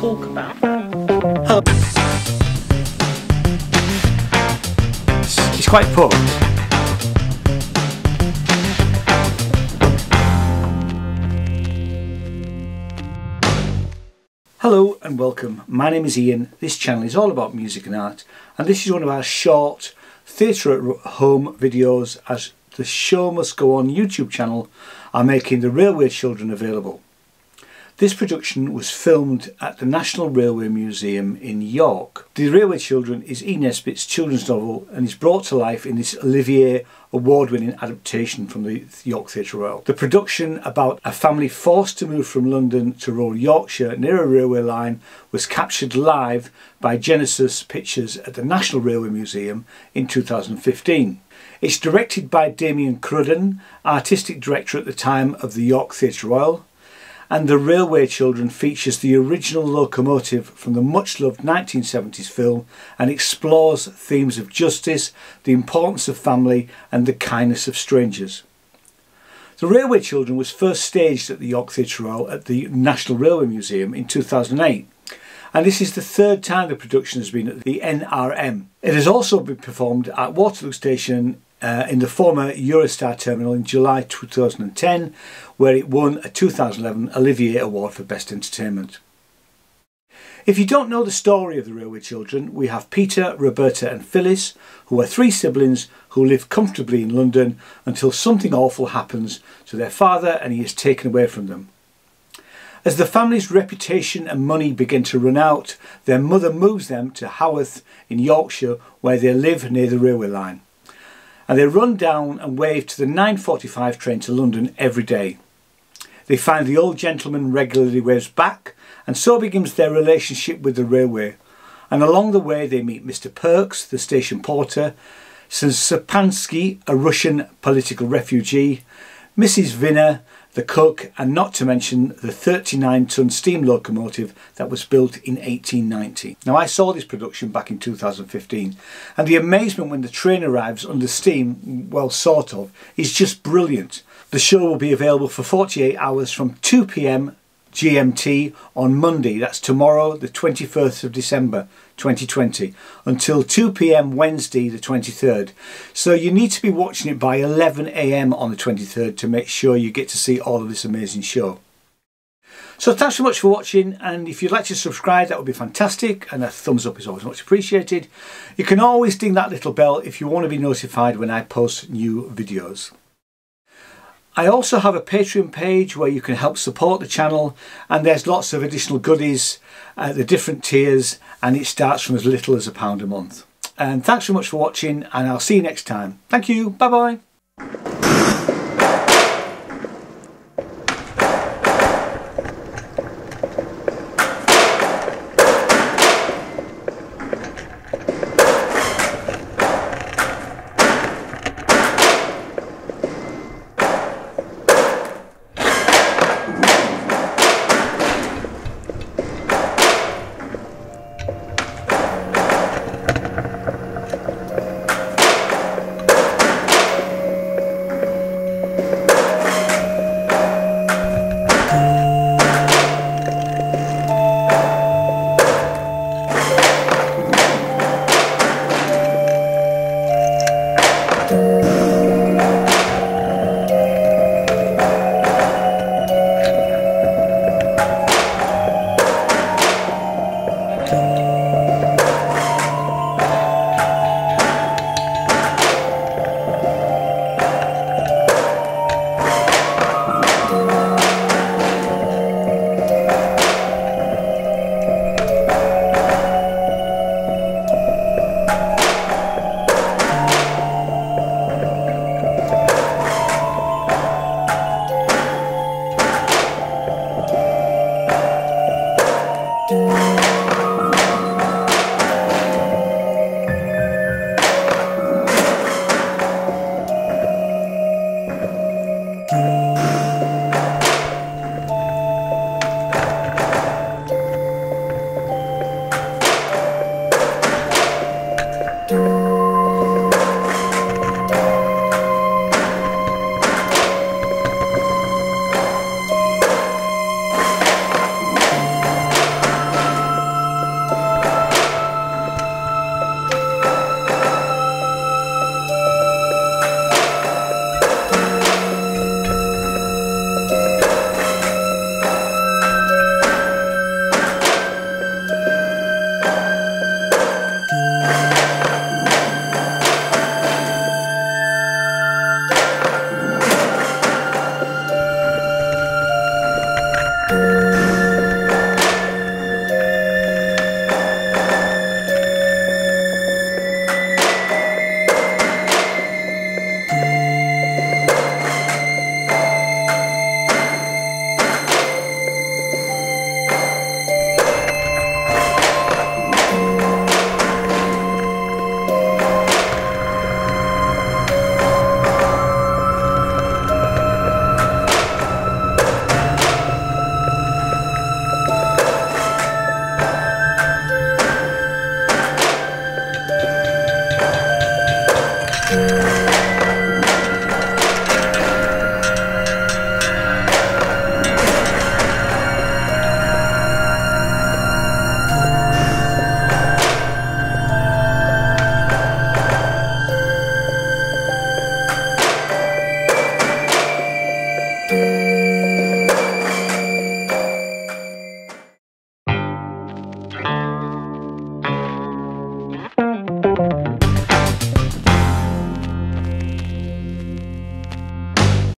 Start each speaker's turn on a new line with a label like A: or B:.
A: talk about.
B: It's quite poor. Hello and welcome. My name is Ian. This channel is all about music and art and this is one of our short theatre at home videos as the show must go on YouTube channel are making the Railway Children available. This production was filmed at the National Railway Museum in York. The Railway Children is E. Nesbit's children's novel and is brought to life in this Olivier award-winning adaptation from the York Theatre Royal. The production about a family forced to move from London to rural Yorkshire near a railway line was captured live by Genesius Pictures at the National Railway Museum in 2015. It's directed by Damian Cruden, artistic director at the time of the York Theatre Royal, and The Railway Children features the original locomotive from the much loved 1970s film and explores themes of justice, the importance of family and the kindness of strangers. The Railway Children was first staged at the York Theatre Royal at the National Railway Museum in 2008 and this is the third time the production has been at the NRM. It has also been performed at Waterloo Station uh, in the former Eurostar terminal in July 2010, where it won a 2011 Olivier Award for Best Entertainment. If you don't know the story of the Railway Children, we have Peter, Roberta and Phyllis, who are three siblings who live comfortably in London until something awful happens to their father and he is taken away from them. As the family's reputation and money begin to run out, their mother moves them to Haworth in Yorkshire where they live near the railway line and they run down and wave to the 9.45 train to London every day. They find the old gentleman regularly waves back and so begins their relationship with the railway and along the way they meet Mr Perks, the station porter, Szczepansky, a Russian political refugee, Mrs Vinner, the cook and not to mention the 39 ton steam locomotive that was built in 1890. Now I saw this production back in 2015 and the amazement when the train arrives under steam, well sort of, is just brilliant. The show will be available for 48 hours from 2pm GMT on Monday, that's tomorrow the 21st of December 2020 until 2pm Wednesday the 23rd. So you need to be watching it by 11am on the 23rd to make sure you get to see all of this amazing show. So thanks so much for watching and if you'd like to subscribe that would be fantastic and a thumbs up is always much appreciated. You can always ding that little bell if you want to be notified when I post new videos. I also have a Patreon page where you can help support the channel and there's lots of additional goodies at the different tiers and it starts from as little as a pound a month. And thanks so much for watching and I'll see you next time. Thank you. Bye bye. Música